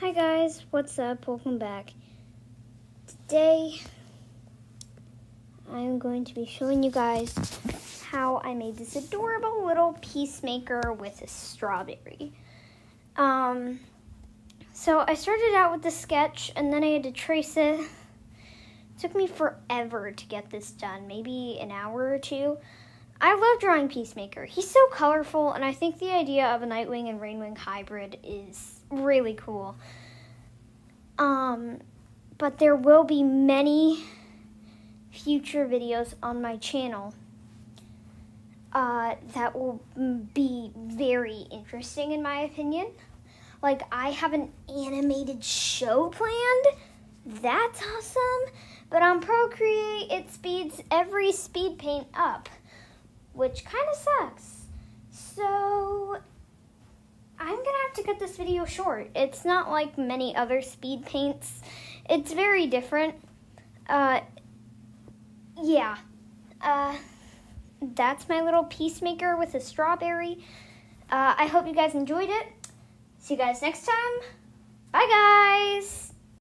Hi guys, what's up? Welcome back. Today I'm going to be showing you guys how I made this adorable little peacemaker with a strawberry. Um, so I started out with the sketch and then I had to trace it. it. Took me forever to get this done, maybe an hour or two. I love drawing Peacemaker. He's so colorful, and I think the idea of a Nightwing and Rainwing hybrid is really cool. Um, but there will be many future videos on my channel uh, that will be very interesting, in my opinion. Like, I have an animated show planned. That's awesome. But on Procreate, it speeds every speed paint up which kind of sucks. So I'm gonna have to cut this video short. It's not like many other speed paints. It's very different. Uh, yeah. Uh, that's my little peacemaker with a strawberry. Uh, I hope you guys enjoyed it. See you guys next time. Bye, guys.